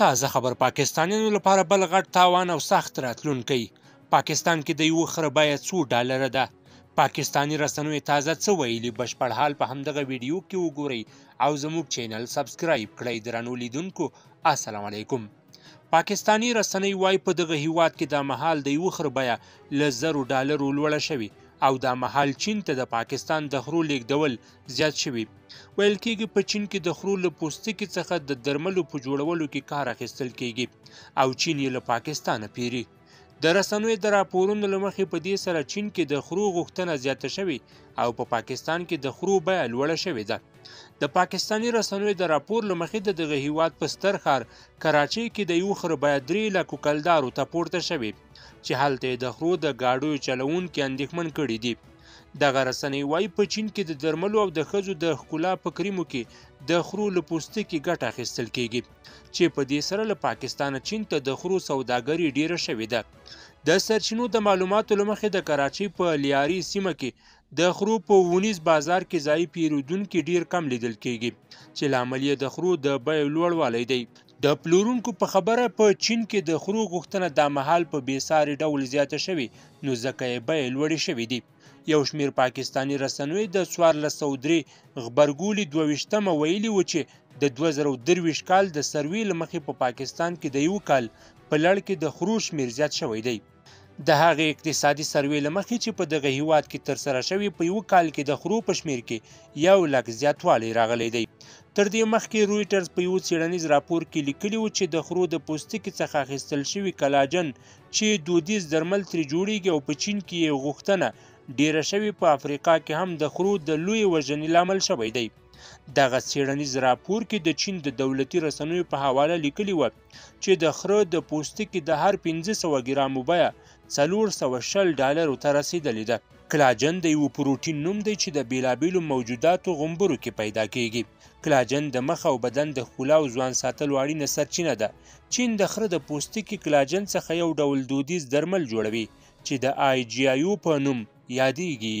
تازه خبر پاکستانیانو لپاره بل غټ تاوان او سخت راتلونکی پاکستان کې د یو خره بیه څو ډالره ده پاکستانی رسنیو تازه څه ویلي بشپړ حال په همدغه ویډیو کې وګورئ او زموږ چینل سبسکرایب کړئ درنو لیدونکو السلام علیکم پاکستانی رسنۍ وایي په دغه هیواد کې دا مهال د یو خر بیه له زرو ډالرو لوړه شوې او دا مهال چین ته د پاکستان د خرو لیږدول زیات شوي. ویل کېږي په چین کې د خرو له پوستکي څخه د درملو په جوړولو کې کار اخیستل کېږي او چین یې له پاکستانه پیري. د رسنیو د راپورونو له مخې په دې سره چین کې د خرو غوښتنه زیاته شوې او په پاکستان کې د خرو بیه لوړه شوې ده. د پاکستاني رسنیو د راپور له مخې د دغه هیواد په ستر ښار کراچۍ کې د یو خر بیه درې لاکو کلدارو ته پورته شوې چې هلته یې د خرو د ګاډیو چلوونکي اندېښمن کړي دي. دغه رسنۍ وايي په چین کې د درملو او د ښځو د ښکلا په کریمو کې د خرو له پوستکي ګټه اخیستل کیږي چې په دې سره له پاکستانه چین ته د خرو سوداګري ډیره شوې ده د سرچینو د معلوماتو له مخې د کراچۍ په لیاري سیمه کې د خرو په ونیز بازار کې ځای پیرودونکي ډیر کم لیدل کیږي چې لامل یې د خرو د بیو لوړوالی دی د پلورونکو په خبره په چین کې د خرو غوښتنه دا مهال په بې ساري ډول زیاته شوې نو ځکه یې بیې لوړې شوې دي. یو شمیر پاکستاني رسنوي د څوارلس سوه درې غبرګولي دوه ویشت مه ویلي و چې د دوه زره او درویشت کال د سروې له مخې په پاکستان کې د یو کال په لړ کې د خرو شمیر زیات شوی دی. د هغې اقتصادي سروې له مخې چې په دغه هیواد کې ترسره شوې په یو کال کې د خرو په شمیر کې یو لک زیاتوالی راغلی دی تر دې مخکې رویټرز په یو څیړنیز راپور کې لیکلی و چې د خرو د پوستکي څخه اخیستل شوي کلاجن چې دودیز درمل ترې جوړیږي او په چین کې یې غوښتنه ډیره شوې په افریقا کې هم د خرو د لوی وژنې لامل شوی دی دغه څیړنیز راپور کې د چین د دولتي رسنیو په حواله لیکلی و چې د خره د پوستکي د هر 1500 ګرامو بیه 420 ډالرو ته رسیدلې ده. کلاجن د یو پروټین نوم دی چې د بیلابیلو موجوداتو غومبرو کې پیدا کیږي. کلاجن د مخ او بدن د ښکلا او ځوان ساتلو اړینه سرچینه ده. چین د خره د پوستکي کلاجن څخه یو ډول دودیز درمل جوړوي چې د آی جی آیو په نوم یادیږي.